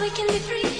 we can be free.